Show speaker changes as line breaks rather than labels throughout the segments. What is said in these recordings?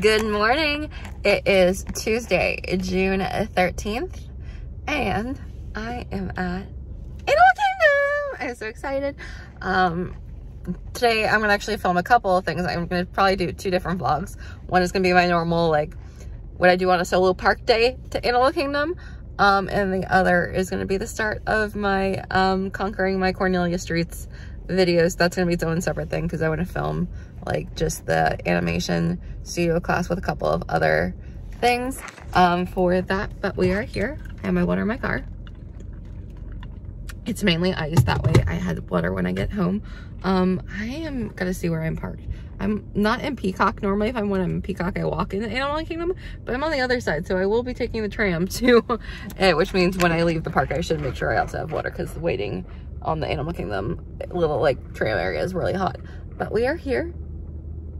Good morning. It is Tuesday, June 13th, and I am at Animal Kingdom. I'm so excited. Um, today I'm gonna actually film a couple of things. I'm gonna probably do two different vlogs. One is gonna be my normal, like, what I do on a solo park day to Animal Kingdom. Um, and the other is gonna be the start of my um, Conquering My Cornelia Streets videos. That's gonna be its own separate thing because I wanna film like just the animation studio class with a couple of other things um, for that. But we are here. I have my water in my car. It's mainly ice. That way I had water when I get home. Um, I am gonna see where I'm parked. I'm not in Peacock. Normally if I'm when I'm in Peacock, I walk in the Animal Kingdom, but I'm on the other side. So I will be taking the tram too, which means when I leave the park, I should make sure I also have water because waiting on the Animal Kingdom little like tram area is really hot. But we are here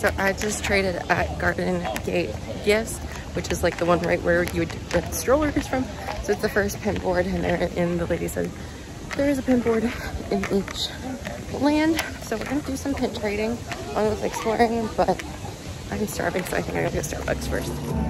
so
I
just traded at Garden Gate Gifts, which is like the one right where you would get strollers from. So it's the first pin board, and there, and the lady said there is a pin board in each land. So we're gonna do some pin trading along with exploring, but I'm starving, so I think I gotta go to Starbucks first.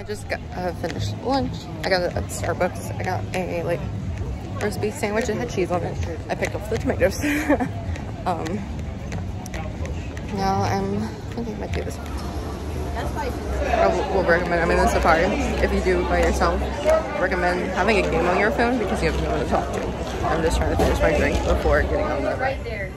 I just got uh, finished lunch. I got it at Starbucks. I got a like roast beef sandwich. It had cheese on it. I picked up the tomatoes. um, now I'm thinking I might do this. I will, recommend, I mean, in Safari, if you do by yourself, recommend having a game on your phone because you have no one to talk to. I'm just trying to finish my drink before getting on the
right there.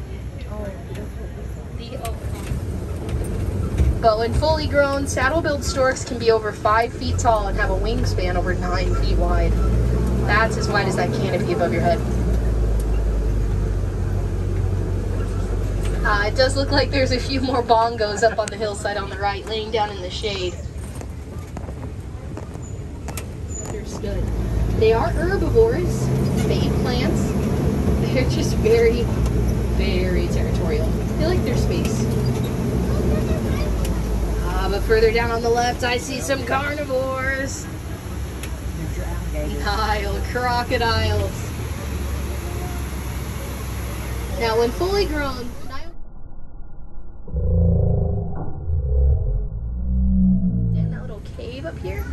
But when fully grown, saddle-billed storks can be over five feet tall and have a wingspan over nine feet wide. That's as wide as that canopy above your head. Uh, it does look like there's a few more bongos up on the hillside on the right, laying down in the shade. But They're stood. They are herbivores. They eat plants. They're just very, very territorial. They like their space. But further down on the left, I see some carnivores. Nile crocodiles. Now, when fully grown, In that little cave up here,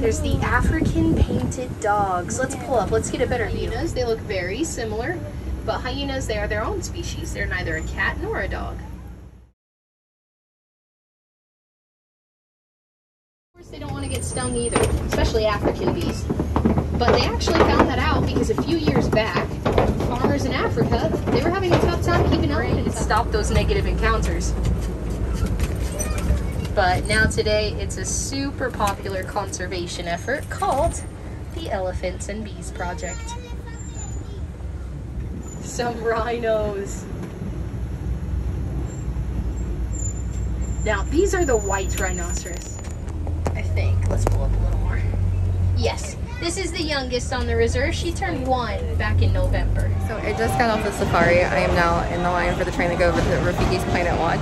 there's the African painted dogs. Let's pull up. Let's get a better view. Hyenas, they look very similar, but hyenas, they are their own species. They're neither a cat nor a dog. Get stung either, especially African bees. But they actually found that out because a few years back, farmers in Africa, they were having a tough time keeping up and stop those negative encounters. But now today, it's a super popular conservation effort called the Elephants and Bees Project. Some rhinos. Now, these are the white rhinoceros. Let's pull up a little more. Yes, this is the youngest on the reserve. She turned one back in November.
So I just got off the safari. I am now in the line for the train to go over to Rafiki's Planet Watch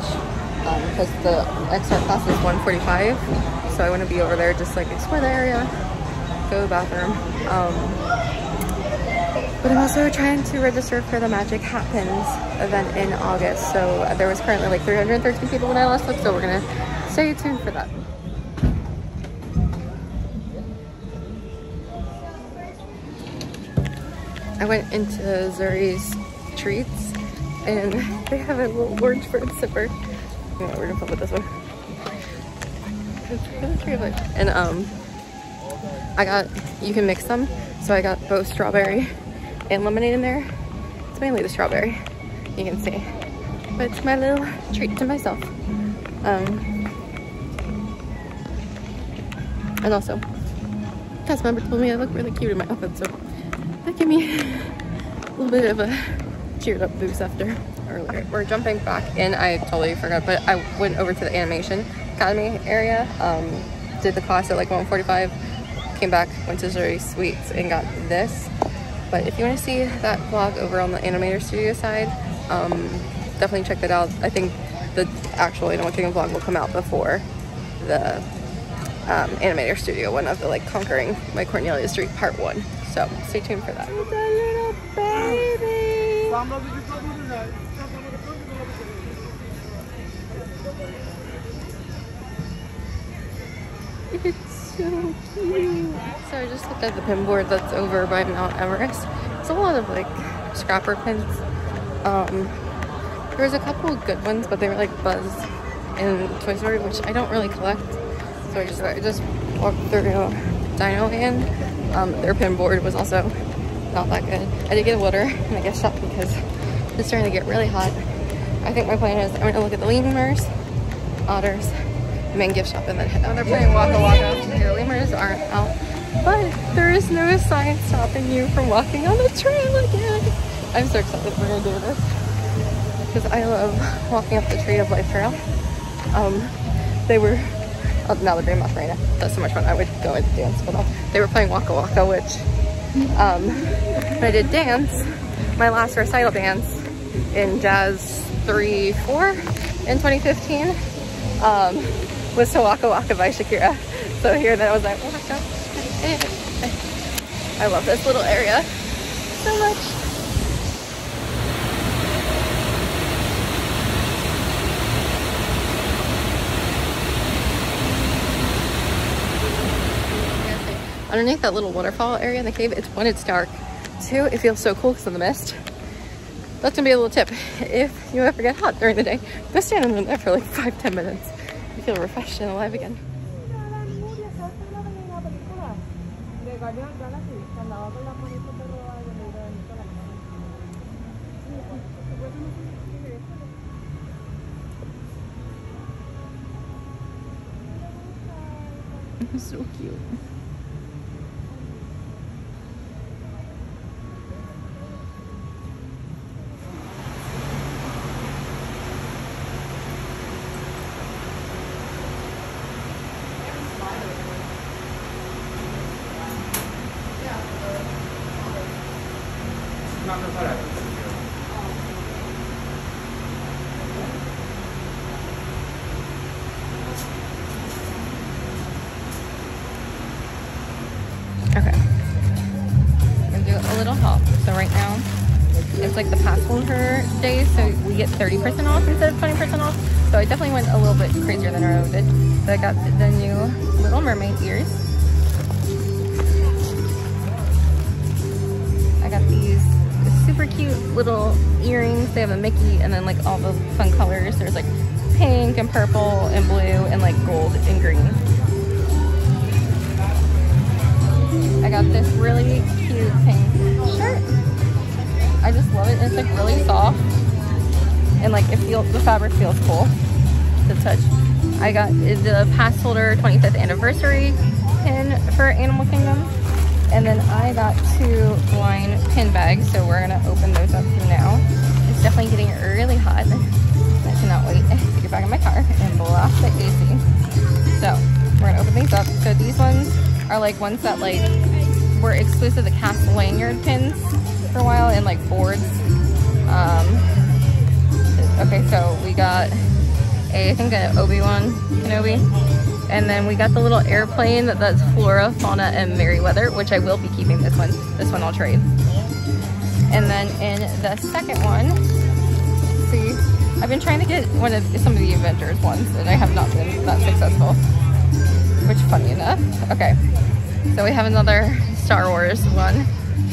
because um, the extra class is 145. So I want to be over there just like explore the area, go to the bathroom. Um, but I'm also trying to register for the Magic Happens event in August. So there was currently like 313 people when I last looked, so we're gonna stay tuned for that. I went into Zuri's Treats and they have a little orange bird sipper. Know, we're gonna film with this one. And um, I got, you can mix them. So I got both strawberry and lemonade in there. It's mainly the strawberry, you can see. But it's my little treat to myself. Um, and also, cast member told me I look really cute in my outfit, so that gave me a little bit of a cheered up boost after earlier. We're jumping back in, I totally forgot, but I went over to the animation academy area, um, did the class at like 145, came back, went to Zuri Sweets and got this. But if you want to see that vlog over on the Animator Studio side, um, definitely check that out. I think the actual Animal Kingdom vlog will come out before the um, Animator Studio one of the like Conquering My Cornelia Street Part 1. So stay tuned for that. little baby! It's so cute. So I just looked at the pin board that's over by Mount Everest. It's a lot of like scrapper pins. Um, was a couple of good ones, but they were like Buzz and Toy Story, which I don't really collect. So I just I just walked through Dino Land. Um, their pin board was also not that good. I did get a water and I guess shop because it's starting to get really hot. I think my plan is I'm gonna look at the lemurs, otters, the main gift shop and then head down. They're playing Waka Waka. Your lemurs aren't out, but there is no sign stopping you from walking on the trail again. I'm so excited we're gonna do this because I love walking up the Tree of Life Trail. Um, they were, oh, now the Green Macarena. That's so much fun. I would go and dance with them. They were playing Waka Waka, which um, I did dance, my last recital dance in Jazz 3-4 in 2015. Um, was to Waka Waka by Shakira. So here then I was like, Waka. I love this little area so much. Underneath that little waterfall area in the cave, it's one, it's dark. Two, it feels so cool because of the mist. That's gonna be a little tip. If you ever get hot during the day, go stand in there for like five, ten minutes You feel refreshed and alive again. so cute. Like the pass holder days, so we get 30% off instead of 20% off. So I definitely went a little bit crazier than I did. So I got the new Little Mermaid ears. Cute little earrings. They have a Mickey and then like all the fun colors. There's like pink and purple and blue and like gold and green.
I got this really cute pink shirt. I just love it. It's like really soft. And like it feels, the fabric feels cool to touch. I got the pass holder 25th anniversary pin for Animal Kingdom. And then I got two blind pin bags, so we're gonna open those up now. It's definitely getting really hot. I cannot wait to get back in my car and blast the AC. So we're gonna open these up. So these ones are like ones that like were exclusive to cast lanyard pins for a while and like boards. Um, okay, so we got a, I think an Obi-Wan Kenobi. And then we got the little airplane that's Flora, Fauna, and Merryweather, which I will be keeping this one. This one I'll trade. And then in the second one, see, I've been trying to get one of some of the Avengers ones, and I have not been that successful. Which, funny enough. Okay, so we have another Star Wars one.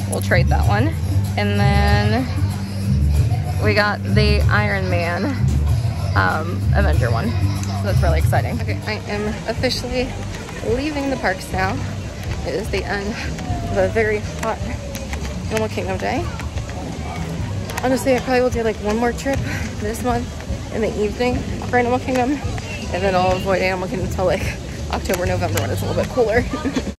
We'll trade that one. And then we got the Iron Man um, Avenger one. So that's really exciting. Okay, I am officially leaving the parks now. It is the end of a very hot Animal Kingdom day. Honestly, I probably will do like one more trip this month in the evening for Animal Kingdom. And then I'll avoid Animal Kingdom until like October, November when it's a little bit cooler.